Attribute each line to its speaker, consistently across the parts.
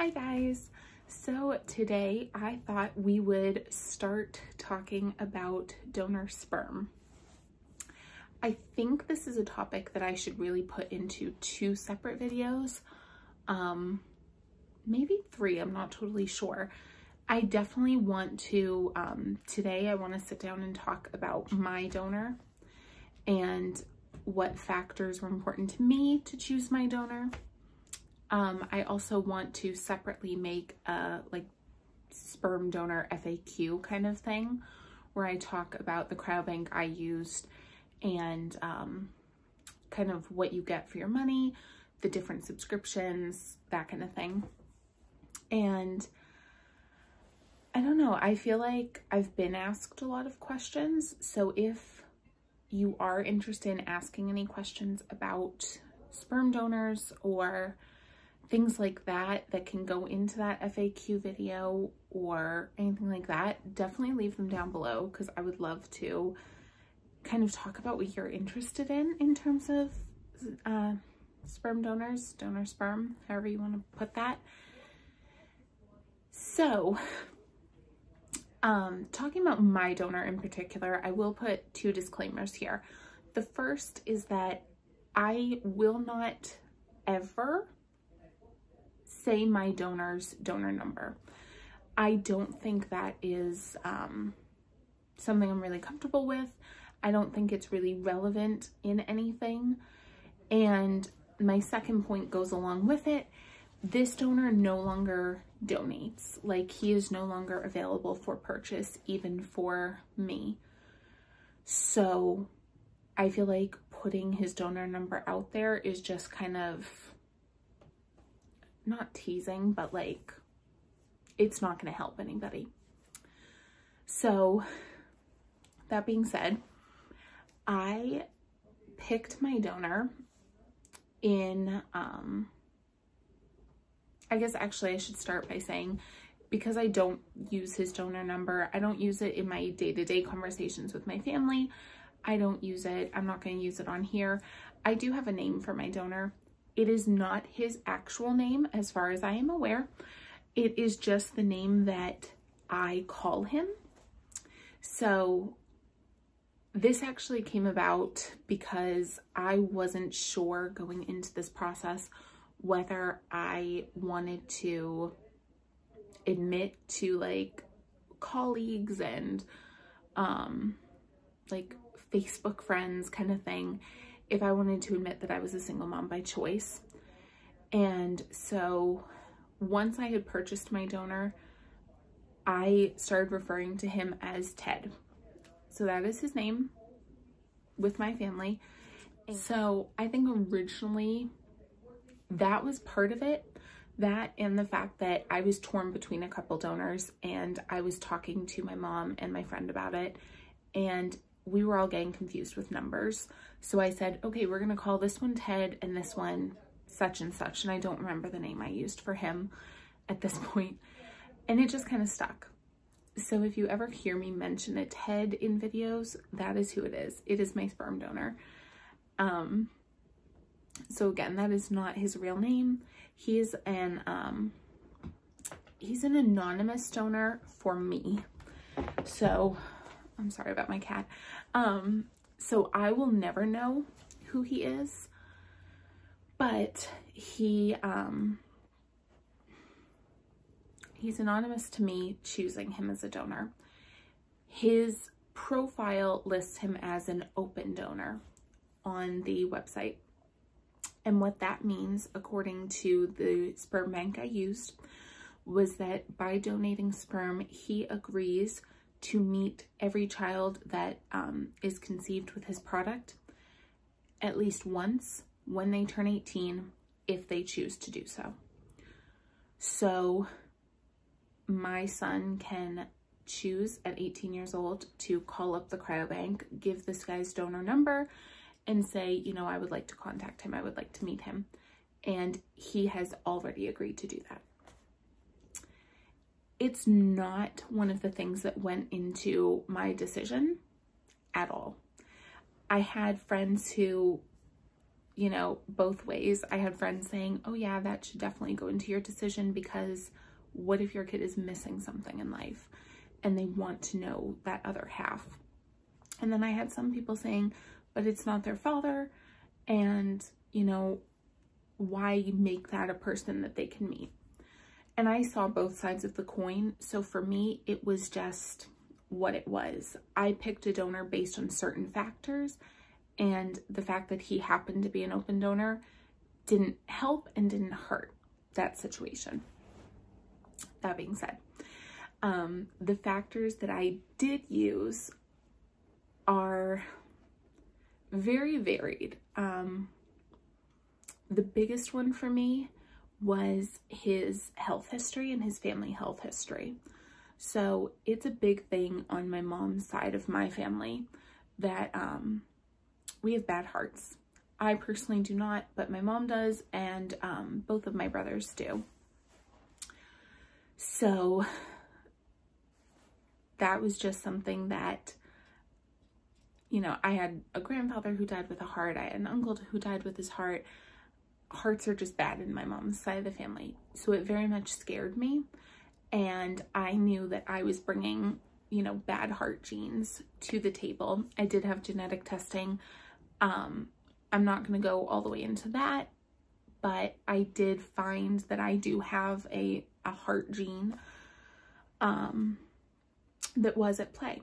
Speaker 1: Hi guys. So today I thought we would start talking about donor sperm. I think this is a topic that I should really put into two separate videos. Um, maybe three, I'm not totally sure. I definitely want to, um, today I want to sit down and talk about my donor and what factors were important to me to choose my donor. Um, I also want to separately make a like sperm donor FAQ kind of thing where I talk about the cryobank I used and um, kind of what you get for your money, the different subscriptions, that kind of thing. And I don't know, I feel like I've been asked a lot of questions. So if you are interested in asking any questions about sperm donors or things like that that can go into that FAQ video or anything like that, definitely leave them down below because I would love to kind of talk about what you're interested in in terms of uh, sperm donors, donor sperm, however you want to put that. So, um, talking about my donor in particular, I will put two disclaimers here. The first is that I will not ever say my donor's donor number. I don't think that is um, something I'm really comfortable with. I don't think it's really relevant in anything. And my second point goes along with it. This donor no longer donates. Like he is no longer available for purchase even for me. So I feel like putting his donor number out there is just kind of not teasing, but like it's not going to help anybody. So that being said, I picked my donor in, um, I guess actually I should start by saying because I don't use his donor number, I don't use it in my day-to-day -day conversations with my family. I don't use it. I'm not going to use it on here. I do have a name for my donor. It is not his actual name as far as I am aware. It is just the name that I call him. So this actually came about because I wasn't sure going into this process whether I wanted to admit to like colleagues and um like Facebook friends kind of thing if I wanted to admit that I was a single mom by choice. And so once I had purchased my donor, I started referring to him as Ted. So that is his name with my family. So I think originally that was part of it. That and the fact that I was torn between a couple donors and I was talking to my mom and my friend about it. And we were all getting confused with numbers. So I said, okay, we're going to call this one Ted and this one such and such. And I don't remember the name I used for him at this point. And it just kind of stuck. So if you ever hear me mention a Ted in videos, that is who it is. It is my sperm donor. Um, so again, that is not his real name. He's an, um, he's an anonymous donor for me. So I'm sorry about my cat. Um, so I will never know who he is, but he, um, he's anonymous to me choosing him as a donor. His profile lists him as an open donor on the website. And what that means, according to the sperm bank I used, was that by donating sperm, he agrees to meet every child that um, is conceived with his product at least once when they turn 18 if they choose to do so. So my son can choose at 18 years old to call up the cryobank, give this guy's donor number and say, you know, I would like to contact him. I would like to meet him. And he has already agreed to do that it's not one of the things that went into my decision at all. I had friends who you know, both ways. I had friends saying, oh yeah, that should definitely go into your decision because what if your kid is missing something in life and they want to know that other half? And then I had some people saying, but it's not their father and, you know, why make that a person that they can meet? And I saw both sides of the coin. So for me, it was just what it was. I picked a donor based on certain factors and the fact that he happened to be an open donor didn't help and didn't hurt that situation. That being said, um, the factors that I did use are very varied. Um, the biggest one for me was his health history and his family health history. So it's a big thing on my mom's side of my family that um, we have bad hearts. I personally do not, but my mom does, and um, both of my brothers do. So that was just something that, you know, I had a grandfather who died with a heart. I had an uncle who died with his heart. Hearts are just bad in my mom's side of the family. So it very much scared me and I knew that I was bringing, you know, bad heart genes to the table. I did have genetic testing. Um, I'm not going to go all the way into that, but I did find that I do have a, a heart gene um, that was at play.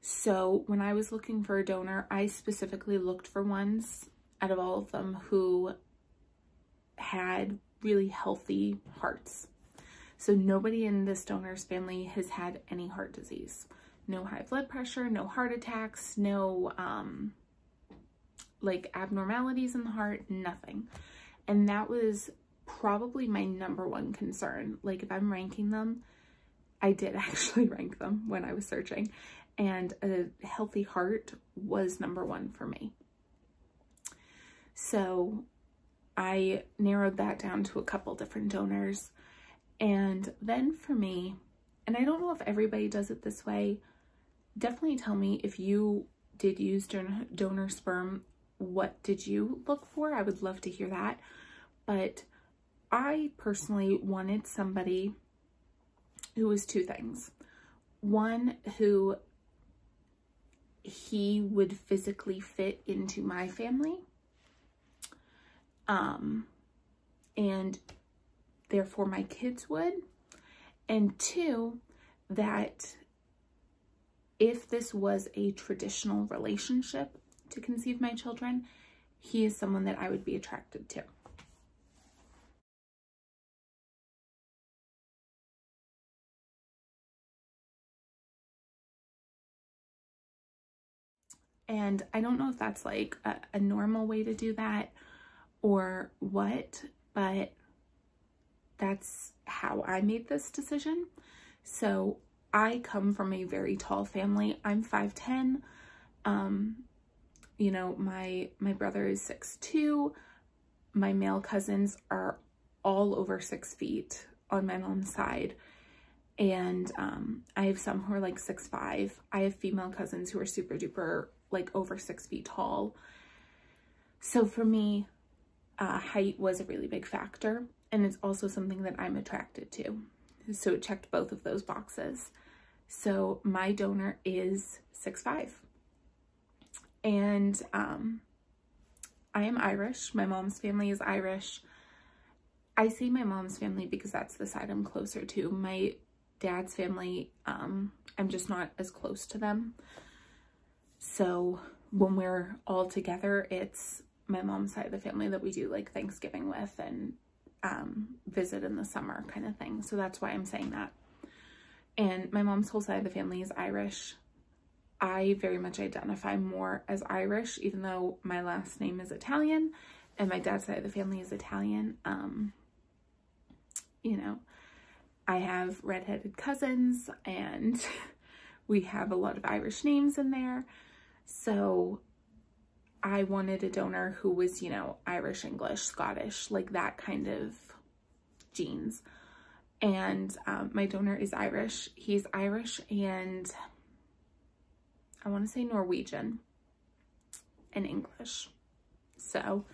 Speaker 1: So when I was looking for a donor, I specifically looked for ones out of all of them who had really healthy hearts. So nobody in this donor's family has had any heart disease. No high blood pressure, no heart attacks, no um, like abnormalities in the heart, nothing. And that was probably my number one concern. Like if I'm ranking them, I did actually rank them when I was searching and a healthy heart was number one for me. So I narrowed that down to a couple different donors and then for me, and I don't know if everybody does it this way, definitely tell me if you did use donor, donor sperm, what did you look for? I would love to hear that. But I personally wanted somebody who was two things. One, who he would physically fit into my family. Um, and therefore my kids would. And two, that if this was a traditional relationship to conceive my children, he is someone that I would be attracted to. And I don't know if that's like a, a normal way to do that or what, but that's how I made this decision. So I come from a very tall family. I'm 5'10". Um, you know, my, my brother is 6'2". My male cousins are all over six feet on my mom's side. And um, I have some who are like six five. I have female cousins who are super duper like over six feet tall. So for me, uh, height was a really big factor and it's also something that I'm attracted to. So it checked both of those boxes. So my donor is six five, And um, I am Irish. My mom's family is Irish. I see my mom's family because that's the side I'm closer to. My dad's family, um, I'm just not as close to them. So when we're all together, it's my mom's side of the family that we do like Thanksgiving with and um, visit in the summer kind of thing. So that's why I'm saying that. And my mom's whole side of the family is Irish. I very much identify more as Irish, even though my last name is Italian and my dad's side of the family is Italian. Um, you know, I have redheaded cousins and we have a lot of Irish names in there. So I wanted a donor who was, you know, Irish, English, Scottish, like that kind of genes. And um, my donor is Irish. He's Irish and I want to say Norwegian and English. So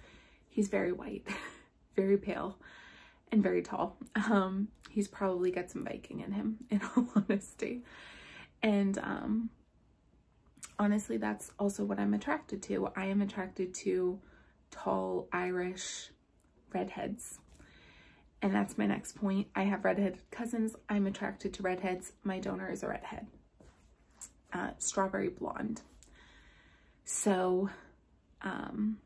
Speaker 1: he's very white, very pale, and very tall. Um, he's probably got some Viking in him, in all honesty. And um, honestly, that's also what I'm attracted to. I am attracted to tall Irish redheads. And that's my next point. I have redheaded cousins. I'm attracted to redheads. My donor is a redhead. Uh, strawberry blonde. So, um,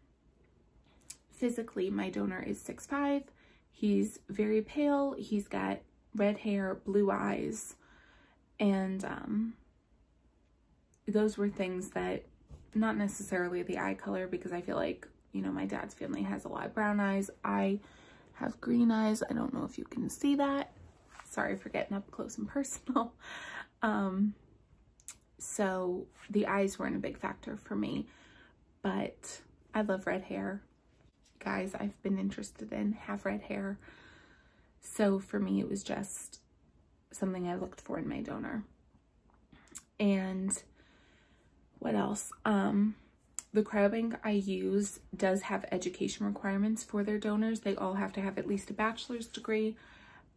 Speaker 1: physically, my donor is 6'5". He's very pale. He's got red hair, blue eyes, and um, those were things that, not necessarily the eye color, because I feel like, you know, my dad's family has a lot of brown eyes. I have green eyes. I don't know if you can see that. Sorry for getting up close and personal. Um, so the eyes weren't a big factor for me, but I love red hair. Guys I've been interested in have red hair. So for me, it was just something I looked for in my donor. And what else? Um, the cryobank I use does have education requirements for their donors. They all have to have at least a bachelor's degree.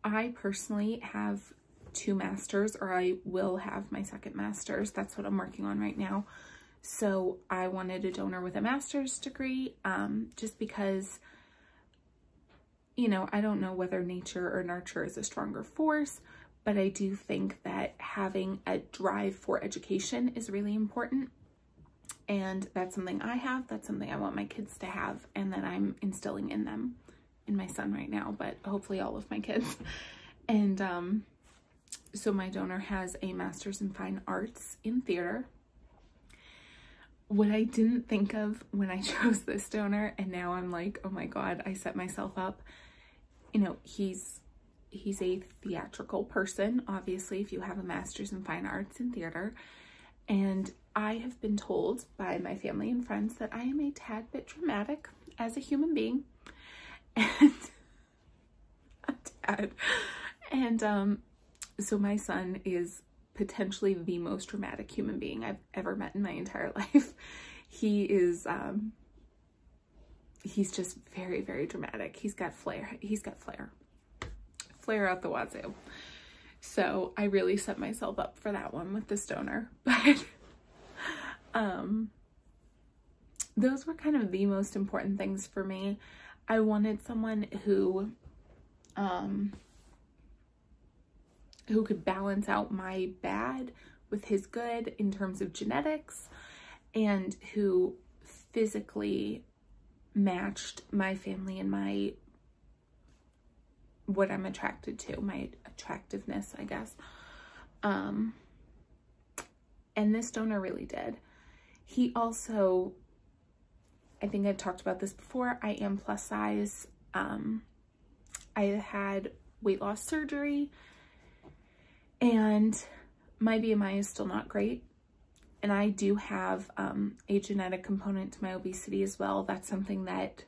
Speaker 1: I personally have two masters or I will have my second master's. That's what I'm working on right now. So I wanted a donor with a master's degree um, just because, you know, I don't know whether nature or nurture is a stronger force, but I do think that having a drive for education is really important. And that's something I have. That's something I want my kids to have and that I'm instilling in them, in my son right now, but hopefully all of my kids. And um, so my donor has a master's in fine arts in theater. What I didn't think of when I chose this donor, and now I'm like, oh my God, I set myself up. You know, he's he's a theatrical person, obviously, if you have a master's in fine arts in theater. And I have been told by my family and friends that I am a tad bit dramatic as a human being. And a tad. And um, so my son is potentially the most dramatic human being I've ever met in my entire life. he is, um, he's just very, very dramatic. He's got flair. He's got flair. Flair out the wazoo. So I really set myself up for that one with this donor. But um, those were kind of the most important things for me. I wanted someone who um, who could balance out my bad with his good in terms of genetics and who physically matched my family and my what I'm attracted to, my attractiveness, I guess. Um, and this donor really did. He also, I think I've talked about this before, I am plus size. Um, I had weight loss surgery and my BMI is still not great. And I do have um, a genetic component to my obesity as well. That's something that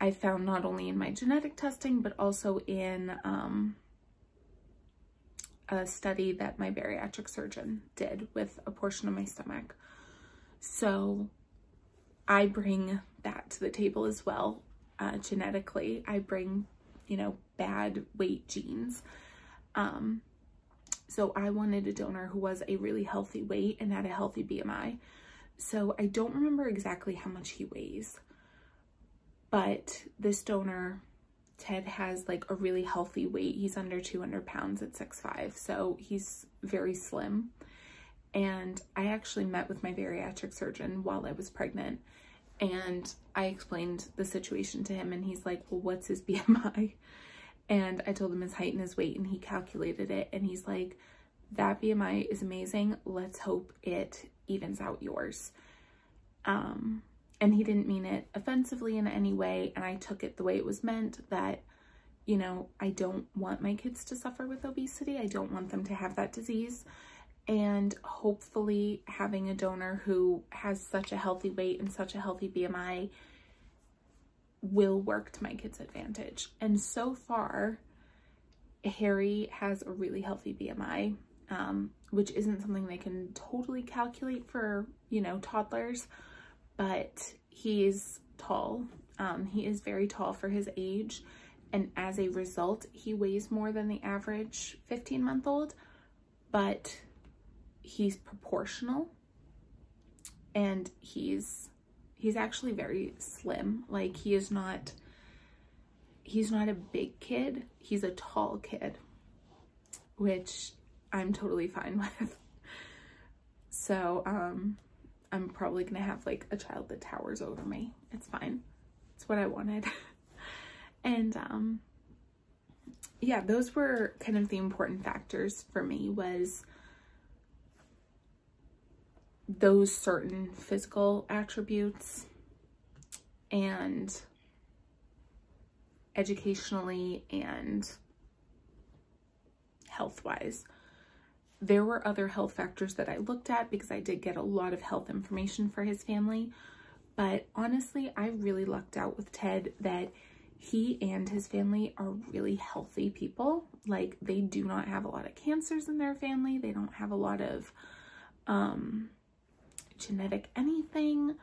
Speaker 1: I found not only in my genetic testing, but also in um, a study that my bariatric surgeon did with a portion of my stomach. So I bring that to the table as well. Uh, genetically, I bring, you know, bad weight genes. Um, so I wanted a donor who was a really healthy weight and had a healthy BMI. So I don't remember exactly how much he weighs, but this donor, Ted, has like a really healthy weight. He's under 200 pounds at 6'5", so he's very slim. And I actually met with my bariatric surgeon while I was pregnant and I explained the situation to him and he's like, well, what's his BMI? And I told him his height and his weight and he calculated it and he's like, that BMI is amazing. Let's hope it evens out yours. Um, and he didn't mean it offensively in any way. And I took it the way it was meant that, you know, I don't want my kids to suffer with obesity. I don't want them to have that disease. And hopefully having a donor who has such a healthy weight and such a healthy BMI will work to my kids' advantage. And so far, Harry has a really healthy BMI, um, which isn't something they can totally calculate for, you know, toddlers, but he's tall. Um, he is very tall for his age, and as a result, he weighs more than the average 15 month old, but he's proportional and he's he's actually very slim. Like he is not he's not a big kid, he's a tall kid, which I'm totally fine with. So, um, I'm probably gonna have like a child that towers over me. It's fine. It's what I wanted. and, um, yeah, those were kind of the important factors for me was those certain physical attributes and educationally and health wise. There were other health factors that I looked at because I did get a lot of health information for his family. But honestly, I really lucked out with Ted that he and his family are really healthy people. Like they do not have a lot of cancers in their family. They don't have a lot of um, genetic anything.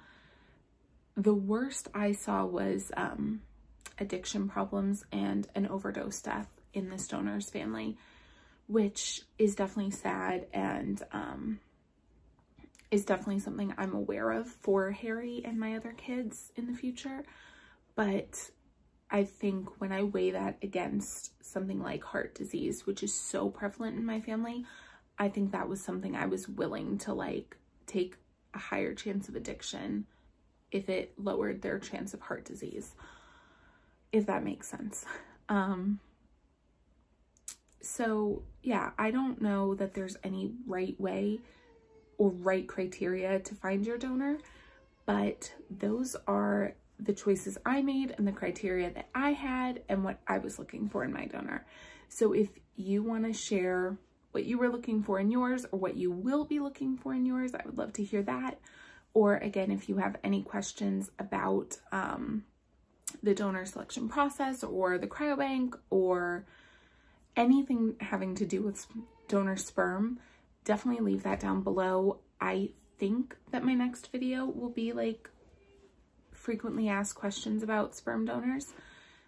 Speaker 1: The worst I saw was um, addiction problems and an overdose death in the Stoner's family, which is definitely sad and um, is definitely something I'm aware of for Harry and my other kids in the future. But I think when I weigh that against something like heart disease, which is so prevalent in my family, I think that was something I was willing to like take a higher chance of addiction if it lowered their chance of heart disease if that makes sense. Um, so yeah, I don't know that there's any right way or right criteria to find your donor, but those are the choices I made and the criteria that I had and what I was looking for in my donor. So if you want to share what you were looking for in yours or what you will be looking for in yours, I would love to hear that. Or again, if you have any questions about um, the donor selection process or the cryobank or anything having to do with donor sperm, definitely leave that down below. I think that my next video will be like frequently asked questions about sperm donors.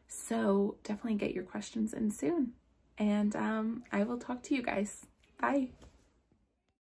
Speaker 1: So definitely get your questions in soon. And um, I will talk to you guys. Bye.